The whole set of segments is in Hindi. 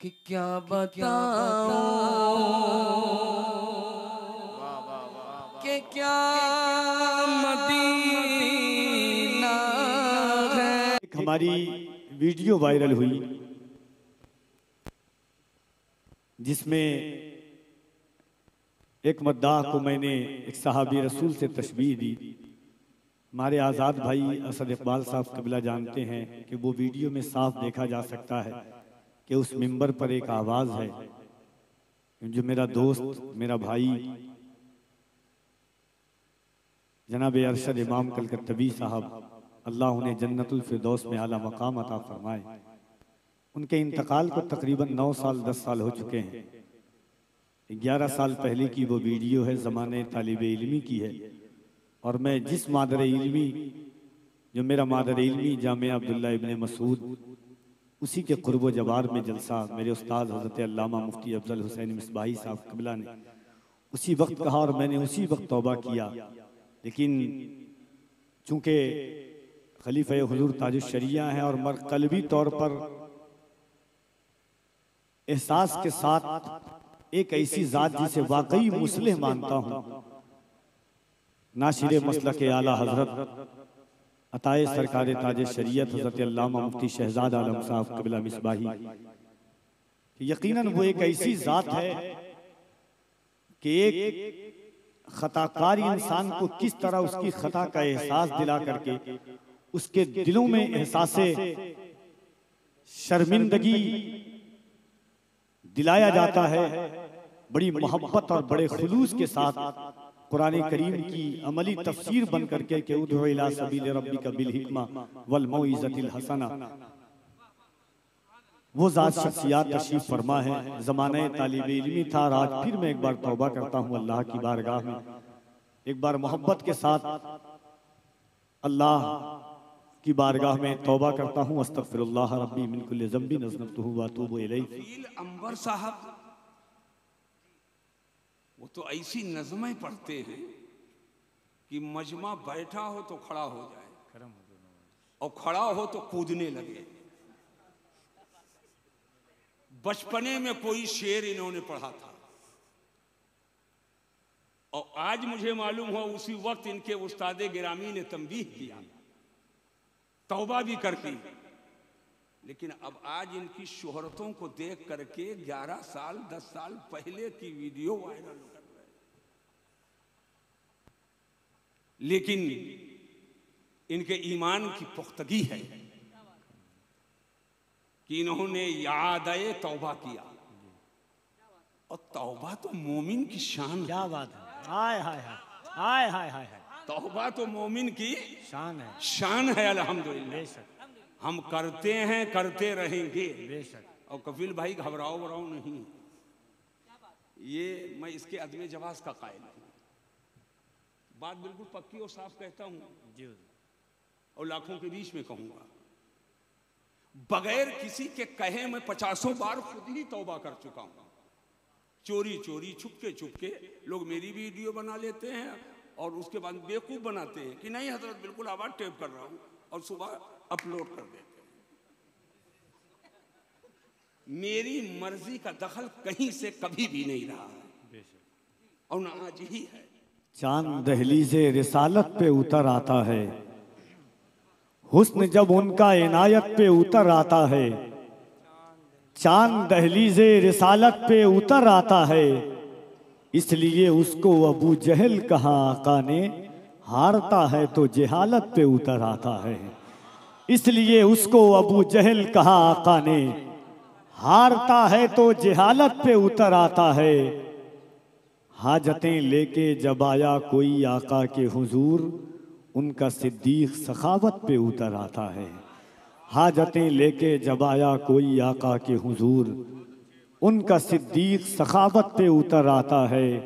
कि क्या बताऊँ? कि क्या मदीना है? एक हमारी वीडियो वायरल हुई जिसमें एक मद्दाह को मैंने एक सहाबी रसूल से तस्वीर दी। हमारे आज़ाद भाई असद इकबाल साहब कबिला जानते हैं कि वो वीडियो में साफ़ देखा जा सकता है। कि उस मिंबर पर एक आवाज़ है। जो मेरा दोस्त, मेरा भाई। जनाब अरशद इमाम कलकत्तवी साहब, अल्लाह उन्हें जन्नतुल फिरदौस में आला मकाम अता फरमाए। उनके इंतकाल को तकरीबन नौ साल, दस साल हो चुके हैं। ग्यारह साल पहले की वो वीडियो है, ज़माने तालिब इल्मी की है। और मैं जिस मादर इल्मी, जो मेरा मादर इल्मी जाम अब्दुल्ला इबन मसूद उसी के कुरब जवार में जलसा, मेरे उस्ताद हज़रत अल्लामा मुफ्ती अफजल हुसैन मिसबाही साहब कबला ने। उसी वक्त कहा और मैंने उसी वक्त तौबा किया। लेकिन चूँकि खलीफ हजूर ताजुशरिया हैं और मर कलबी तौर पर एहसास के साथ एक ऐसी ज़ात जिसे वाकई मुस्लिम मानता हूँ, नाशिर मसल के आला हज़रत अताए सरकार ताज शरीयत हज़रत मुफ्ती शहजाद आलम साहब कबिला मिसबाही। यकीनन वो एक ऐसी ज़ात है कि एक खताकार इंसान को किस तरह उसकी खता का एहसास दिला करके उसके दिलों में एहसास, शर्मिंदगी दिलाया जाता है बड़ी मोहब्बत और बड़े खुलूस के साथ। कुरान करीम की अमली तफसीर बन करके के उदला सबील रब्बी का हिकमा वल मौइज़तिल हसना। वो ज़ात शख्सियात तशरीफ़ फरमा है। ज़माने तालिब इल्मी था। आज फिर मैं एक बार तौबा करता हूँ अल्लाह की बारगाह में। एक बार मोहब्बत के साथ अल्लाह की बारगाह में तौबा करता हूँ। अस्तगफिरुल्लाह रब्बी मिन कुल्ली ज़ंबी नज़नतुहु व अतूबु इलैह। अंबर साहब वो तो ऐसी नज़में पढ़ते हैं कि मजमा बैठा हो तो खड़ा हो जाए। और खड़ा हो तो कूदने लगे। बचपने में कोई शेर इन्होंने पढ़ा था। और आज मुझे मालूम हुआ उसी वक्त इनके उस्ताद गिरामी ने तंबीह किया। तौबा भी करती लेकिन अब आज इनकी शोहरतों को देख करके 11 साल 10 साल पहले की वीडियो वायरल कर रहे हैं। लेकिन इनके ईमान की पुख्तगी है कि इन्होंने याद आए तौबा किया। और तौबा तो मोमिन की शान क्या बात है। हाय हाय। हाय हाय हाय हाय। तौबा तो मोमिन की शान है। शान है अल्हम्दुलिल्लाह। बेशक। हम करते हैं करते रहेंगे। बेशक। और कपिल भाई घबराओ वराओ नहीं। ये मैं इसके अदम जवाब का कायल हूँ। बात बिल्कुल पक्की और साफ़ कहता हूँ। और लाखों के बीच में कहूँगा। बगैर किसी के कहे मैं पचासों बार खुद ही तौबा कर चुका हूँ। चोरी चोरी छुपके छुपके लोग मेरी वीडियो बना लेते हैं और उसके बाद बेवकूफ़ बनाते हैं कि नहीं हज़रत बिल्कुल आवाज़ टेप कर रहा हूँ। और सुबह अपलोड कर देते हैं। मेरी मर्ज़ी का दखल कहीं से कभी भी नहीं रहा है। और ना आज ही है। चाँद दहली से रिसालत पे उतर आता है। हुस्न जब उनका इनायत पे उतर आता है। चाँद दहली से रिसालत पे उतर आता है। इसलिए उसको अबू जहल कहा, आका ने, हारता है तो जहालत पे उतर आता है। इसलिए उसको अबू जहल कहा आका ने हारता है तो जहालत पे उतर आता है। हाजतें लेके जब आया कोई आका के हुजूर, उनका सिद्दीक सखावत पे उतर आता है। हाजतें लेके जब आया कोई आका के हुजूर, उनका सिद्दीक सखावत पे उतर आता है।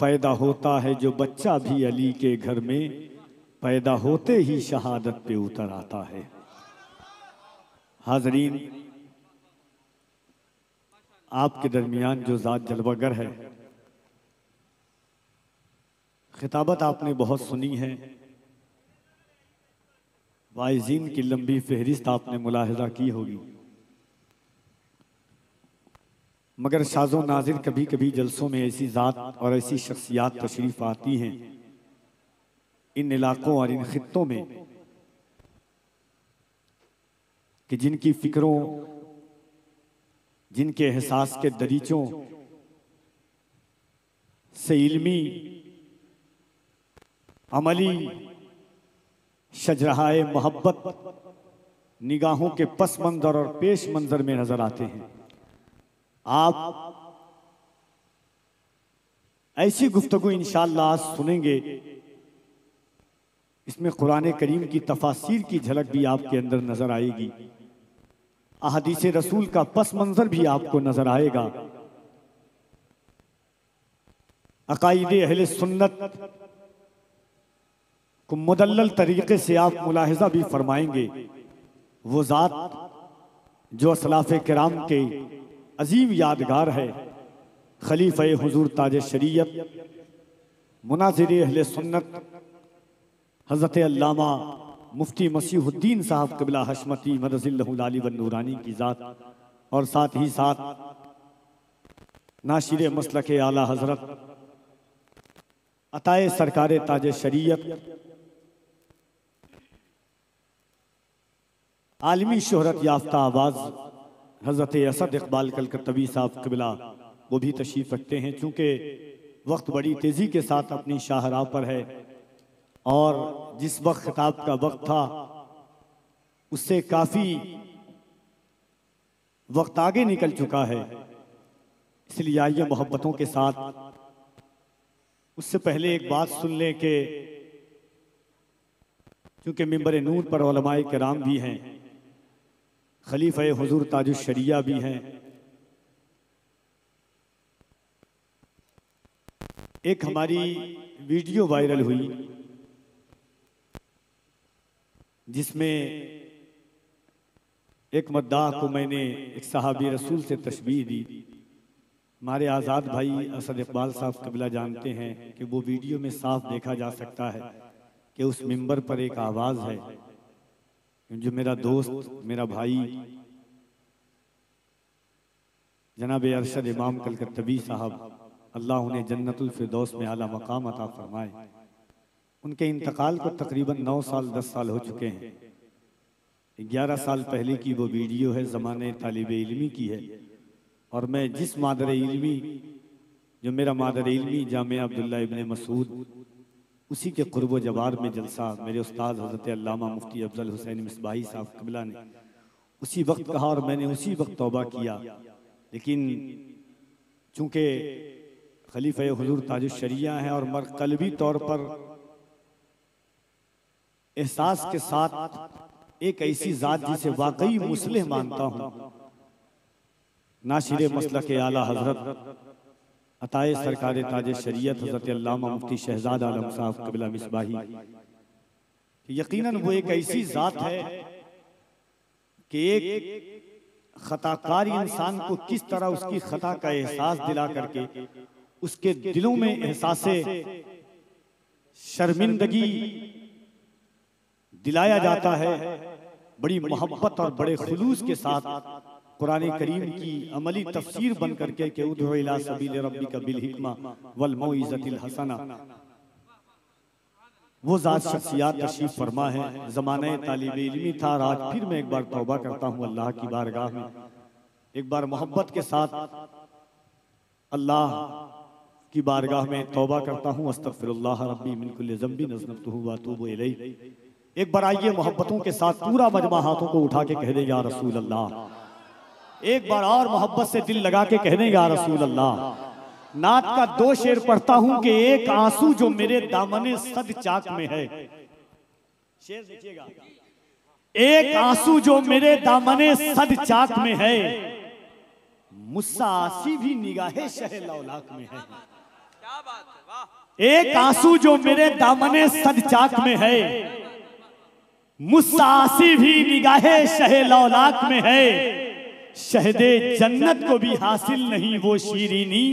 पैदा होता है जो बच्चा भी अली के घर में पैदा होते ही शहादत पे उतर आता है। हाजरीन, आपके दरमियान जो ज़ात जलवागर है, खिताबत आपने बहुत सुनी है। वाइजीन की लंबी फहरिस्त आपने मुलाहजा की होगी। मगर शाजो नाजिर कभी कभी जलसों में ऐसी ज़ात और ऐसी शख्सियात तशरीफ़ आती हैं इन इलाकों और इन खित्तों में कि जिनकी फिक्रों, जिनके एहसास के दरीचों से इल्मी, अमली शजरहाए मोहब्बत, निगाहों के पस मंजर और पेश मंजर में नज़र आते हैं। आप ऐसी गुफ्तगु इंशाल्लाह सुनेंगे इसमें कुरान करीम की तफासिर की झलक भी आपके अंदर नज़र आएगी। अहदीस रसूल का पस मंजर भी आपको नज़र आएगा। अकायद अहल सुन्नत को मुदल्लल तरीके से आप मुलाहजा भी फरमाएँगे। वो ज़ात जो असलाफ कराम के अजीम यादगार है। खलीफ हुजूर ताज शरीयत, मुनाजिर अहल सुन्नत हज़रत अल्लामा मुफ्ती मसीहुद्दीन साहब कबिला हशमती मदजिल्लाली व नूरानी की ज़ात और साथ ही साथ नाशिर मसल के आला हज़रत अताए सरकार ताज शरीयत आलमी शोहरत याफ्ता आवाज़ हज़रत असद इकबाल कलकत्तवी साहब कबिला, वो भी तशरीफ़ रखते हैं, चूँकि वक्त बड़ी तेज़ी के साथ अपनी शाहराह पर है और जिस वक्त खिताब का वक्त था, उससे काफ़ी वक्त आगे निकल चुका है। इसलिए आइए मोहब्बतों के साथ उससे पहले एक बात सुन लें कि क्योंकि मिंबर नूर पर ओलमाए कराम भी हैं, खलीफ हुजूर ताजुशरिया भी हैं, एक हमारी वीडियो वायरल हुई। जिसमें एक मद्दाह को मैंने एक सहाबी रसूल से तस्वीर दी। हमारे आज़ाद भाई असद इकबाल साहब कबिला जानते हैं कि वो वीडियो में साफ़ देखा जा सकता है कि उस मिंबर पर एक आवाज़ है। जो मेरा दोस्त, मेरा भाई, जनाब अरशद इमाम कलकत्तवी साहब, अल्लाह उन्हें जन्नतुल फिरदौस में आला मकाम अता फरमाए। उनके इंतकाल को तकरीबन नौ साल, दस साल हो चुके हैं। ग्यारह साल पहले की वो वीडियो है, ज़माने तालिब इलमी की है। और मैं जिस मादर इलमी, जो मेरा मादर इलमी, जाम अब्दुल्ला इबन मसूद, उसी के कुरब जवार में जलसा, मेरे उस्ताद हज़रत अल्लामा मुफ्ती अफजल हुसैन मिसबाही साहब कबला ने उसी वक्त कहा और मैंने उसी वक्त तौबा किया। लेकिन चूँकि खलीफ हजूर ताजुशरिया है और मर कलबी तौर पर एहसास के साथ एक ऐसी ज़ात जिसे वाकई मुस्लिम मानता हूँ। नाशिर मसल के आला हज़रत, अताए सरकार ताज शरीयत हज़रत मुफ्ती शहजाद आलम साहब कबिला मिसबाही। यकीनन वो एक ऐसी ज़ात है कि एक खताकार इंसान को किस तरह उसकी खता का एहसास दिला करके उसके दिलों में एहसास शर्मिंदगी दिलाया जाता है। बड़ी मोहब्बत और बड़े खुलूस के साथ कुरान करीम की अमली तफसीर बन करके के उदला सबील रब्बी का बिल हिकमा वल मौइज़तिल हसना। वो ज़ात शख्सियात तशरीफ़ फरमा है। ज़माने तालिब इल्मी था आज फिर मैं एक बार तौबा करता हूँ अल्लाह की बारगाह में। एक बार मोहब्बत के साथ अल्लाह की बारगाह में तौबा करता हूँ। अस्तगफिरुल्लाह रब्बी मिन कुल्ली ज़ंबी नज़नतुहु व अतूबु इलैहि। एक बार आइए मोहब्बतों के साथ पूरा मजमा हाथों को उठा के कह दे या रसूल अल्लाह एक बार और मोहब्बत से दिल लगा के कह दे या रसूल अल्लाह नात का दो शेर पढ़ता हूँ कि एक आँसू जो मेरे दामने सद चाक में है। शेर देखिएगा। एक आँसू जो मेरे दामने सद चाक में है। मुस्सा आसी भी निगाहे शह लौलाक में है। एक आँसू जो मेरे दामने सद चाक में है। मुस्सासी भी निगाहे शहे लौलाक में है। शहदे जन्नत को भी हासिल नहीं वो शीरीनी,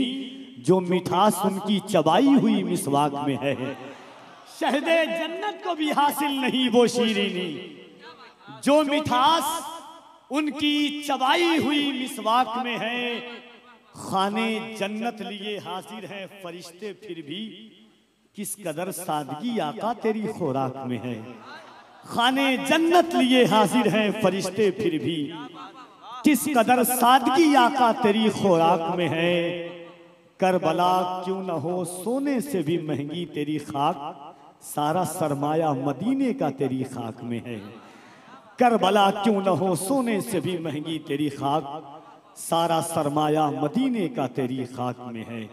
जो मिठास उनकी चबाई हुई मिसवाक में है। शहदे जन्नत को भी हासिल नहीं वो शीरीनी, जो मिठास उनकी चबाई हुई मिसवाक में है। खाने जन्नत लिए हाजिर है फरिश्ते फिर भी, किस कदर सादगी आका तेरी खुराक में है। खाने जन्नत लिए हाजिर हैं फरिश्ते फिर भी। किस कदर सादगी आका तेरी खुराक में है? करबला क्यों न हो सोने से भी महँगी तेरी खाक? सारा सरमाया मदीने का तेरी खाक में है। करबला क्यों न हो सोने से भी महँगी तेरी खाक? सारा सरमाया मदीने का तेरी खाक में है।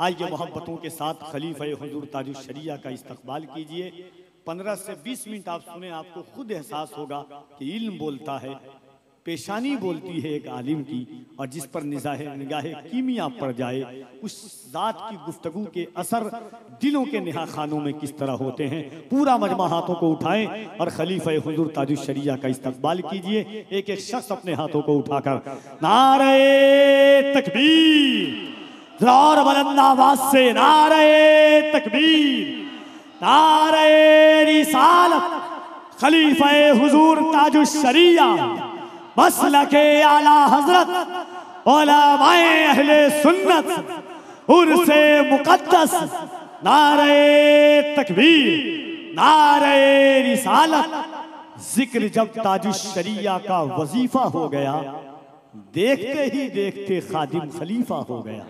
आइए मोहब्बतों के साथ खलीफा हजूर ताजु शरिया का इस्तकबाल कीजिए। पंद्रह से बीस मिनट आप सुने, आपको खुद एहसास होगा कि इल्म बोलता है, पेशानी बोलती है एक आलिम की, और जिस पर निगाह निगाह कीमिया पड़ जाए, उस जात की गुफ्तगु के असर दिलों के नेहा खानों में किस तरह होते हैं? पूरा मजमा हाथों को उठाएँ और खलीफा हुजूर ताजु शरिया का इस्तकबाल कीजिए एक एक शख्स अपने हाथों को उठाकर, नारे तकबीर और बुलंद से नारे तकबीर। नारे रिसालत खलीफा हुजूर ताजु शरिया मसल के आला हज़रत अहले सुन्नत, उर्से मुकद्दस, नारे तकबीर, नारे रिसालत। ज़िक्र जब ताजु शरिया का वजीफा हो गया, देखते ही देखते खादिम खलीफा हो गया।